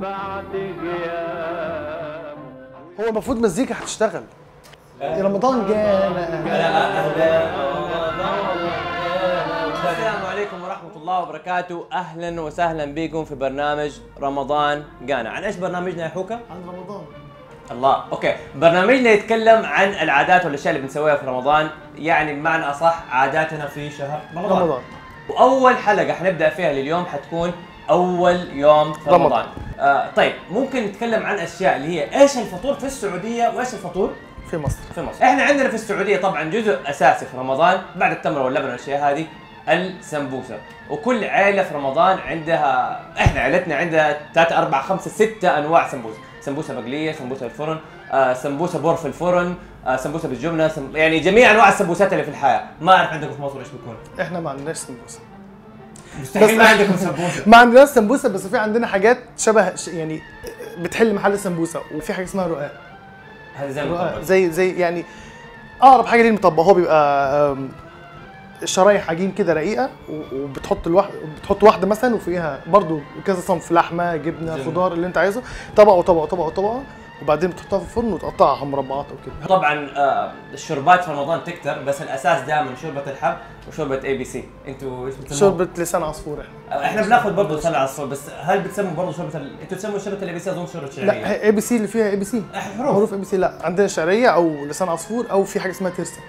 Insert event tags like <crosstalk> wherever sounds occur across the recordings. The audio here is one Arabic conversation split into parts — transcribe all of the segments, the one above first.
بعد غياب هو المفروض مزيكا هتشتغل. رمضان جانا السلام عليكم ورحمة الله وبركاته، أهلاً وسهلاً بكم في برنامج رمضان جانا، عن إيش برنامجنا يا حوكة؟ عن رمضان. الله. أوكي. برنامجنا يتكلم عن العادات والأشياء اللي بنسويها في رمضان. يعني بمعنى أصح عاداتنا في شهر رمضان, رمضان. وأول حلقة حنبدأ فيها لليوم حتكون أول يوم في رمضان, رمضان. آه طيب ممكن نتكلم عن أشياء اللي هي إيش الفطور في السعودية وإيش الفطور في مصر. في مصر. إحنا عندنا في السعودية طبعا جزء أساسي في رمضان بعد التمر واللبن والأشياء هذه السمبوسة. وكل عائله في رمضان عندها إحنا عائلتنا عندها ثلاثة أربعة خمسة ستة أنواع سمبوسة. سمبوسة مقلية سمبوسة الفرن آه سمبوسة بور في الفرن آه سمبوسة بالجبنة سم... يعني جميع أنواع السمبوسات اللي في الحياة. ما أعرف عندكم في مصر إيش بيكون. إحنا ما عندناش سمبوسة. مستحيل ما عندكم سمبوسة. ما عندناش سمبوسة بس في عندنا حاجات شبه يعني بتحل محل السمبوسه وفي حاجة اسمها رقاق. هذا زي المطبق زي زي يعني أقرب حاجة للمطبق هو بيبقى شرايح عجين كده رقيقة وبتحط الواحد بتحط واحدة مثلا وفيها برضو كذا صنف لحمة جبنة. خضار اللي انت عايزه. طبقة وطبقة وطبقة وطبقة. وبعدين بتحطها في الفرن وتقطعها مربعات أو كده. طبعا آه الشربات في رمضان تكتر بس الأساس دائما شوربة الحب وشوربة ABC أنتوا إيش بتسموها؟ شوربة لسان عصفور. إحنا إحنا بناخذ برضه لسان عصفور بس هل بتسموا برضه شوربة ال... إنتوا تسموا شوربة ال ABC أظن شوربة شعرية؟ لا اي بي سي اللي فيها اي بي سي حروف. حروف ABC لا. عندنا شعرية أو لسان عصفور أو في حاجة اسمها ترسة.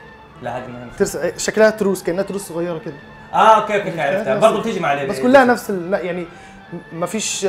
لا هذه مهمه ترسة شكلها تروس كأنها تروس صغيرة كده. آه أوكي أوكي <laughs> عرفتها. برضه بتيجي مع بس كلها نفس. لا يعني ما فيش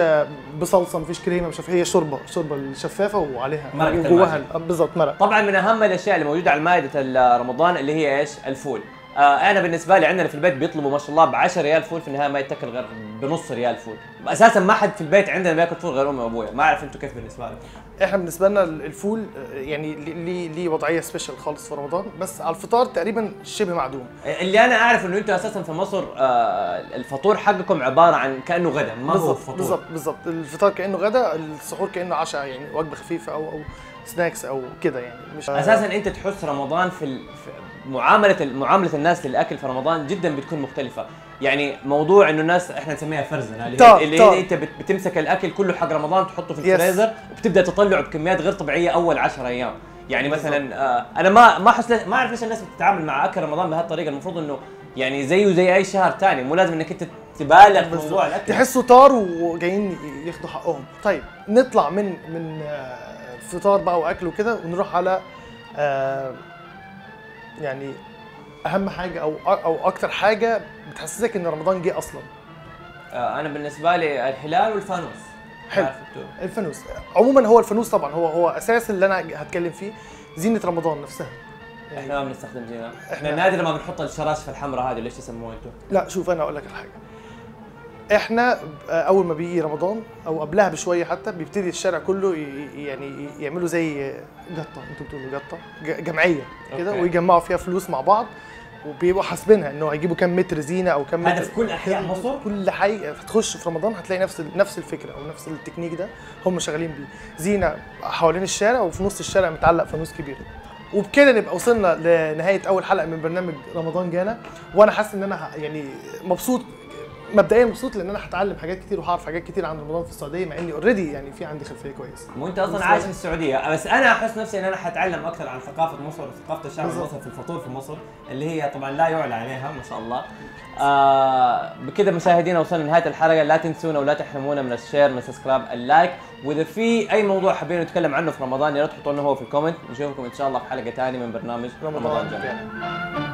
بصلصة ما فيش كريمة مش عارف هي شوربة شوربة الشفافة وعليها مرقة وجواها بالظبط مرق طبعا من أهم الأشياء اللي موجودة على مائده رمضان اللي هي إيش؟ الفول. آه أنا بالنسبة لي عندنا في البيت بيطلبوا ما شاء الله ب 10 ريال فول في النهايه ما يتاكل غير بنص ريال فول. أساسا ما حد في البيت عندنا بياكل فول غير امي وابويا. ما اعرف أنتوا كيف بالنسبة لكم. إحنا بالنسبة لنا ال- الفول آه، يعني ليه- ليه ليه وضعية special خالص في رمضان. بس على الفطار تقريبا شبه معدوم. اللي أنا اعرف انه أنتوا أساسا في مصر آه الفطور حقكم عبارة عن كأنه غدا ما هو فطور. بالظبط بالظبط الفطار كأنه غدا السحور كأنه عشاء يعني وجبة خفيفة أو أو سناكس أو كده يعني مش أساسا انت تحس رمضان في, ال... في معاملة معاملة الناس للأكل في رمضان جدا بتكون مختلفة. يعني موضوع إنه الناس إحنا نسميها فرزنه اللي هي, اللي. هي أنت بت... بتمسك الأكل كله حق رمضان تحطه في. الفريزر وبتبدأ تطلعه بكميات غير طبيعية أول 10 أيام. يعني مثلا آه أنا ما ما احس ما أعرف ليش الناس بتتعامل مع أكل رمضان بهالطريقة. المفروض إنه يعني زيه زي أي شهر ثاني مو لازم إنك أنت تبالغ في موضوع الأكل. تحسوا طار وجايين ياخدوا حقهم. طيب نطلع من من آه، فطار بقى وأكل وكده ونروح على آه، يعني أهم حاجة أو أو أكتر حاجة بتحسسك إن رمضان جه أصلا. آه أنا بالنسبة لي الهلال والفانوس. حلو. الفانوس. عموما هو الفانوس طبعا. هو هو أساس اللي أنا هتكلم فيه زينة رمضان نفسها. إحنا ما بنستخدم زينة. إحنا نادر ما بنحط الشراشف الحمراء هذه ليش تسموها أنتوا؟ لا شوف أنا أقول لك على حاجة. إحنا اول ما بيجي رمضان أو قبلها بشويه حتى بيبتدي الشارع كله يعني يعملوا زي جطة أنتوا بتقولوا جطة جمعية كده. ويجمعوا فيها فلوس مع بعض وبيبقوا حاسبينها إنه هيجيبوا كام متر زينة أو كام هذا متر في كل أحياء مصر؟ كل حي هتخش في رمضان هتلاقي نفس نفس الفكرة أو نفس التكنيك ده هم شغالين بيه زينة حوالين الشارع وفي نص الشارع متعلق فانوس كبير وبكده نبقى وصلنا لنهاية أول حلقة من برنامج رمضان جانا وأنا حاسس إن أنا يعني مبسوط مبدئيا مبسوط لأن أنا هتعلم حاجات كتير وهعرف حاجات كتير عن رمضان في السعودية مع إني already يعني في عندي خلفية كويسة. مو أنت أصلا عايش في السعودية بس أنا أحس نفسي إن أنا حتعلم أكثر عن ثقافة مصر وثقافه الشعب. المصري في الفطور في مصر اللي هي طبعا لا يعلى عليها ما شاء الله. آه بكذا مشاهدينا وصلنا لنهاية الحلقة. لا تنسونا ولا تحرمونا من ال share من ال subscribe ال like. وإذا في أي موضوع حابين نتكلم عنه في رمضان يا ريت تحطوا لنا هو في الكومنت. نشوفكم إن شاء الله في حلقة ثانية من برنامج رمضان رمضان. رمضان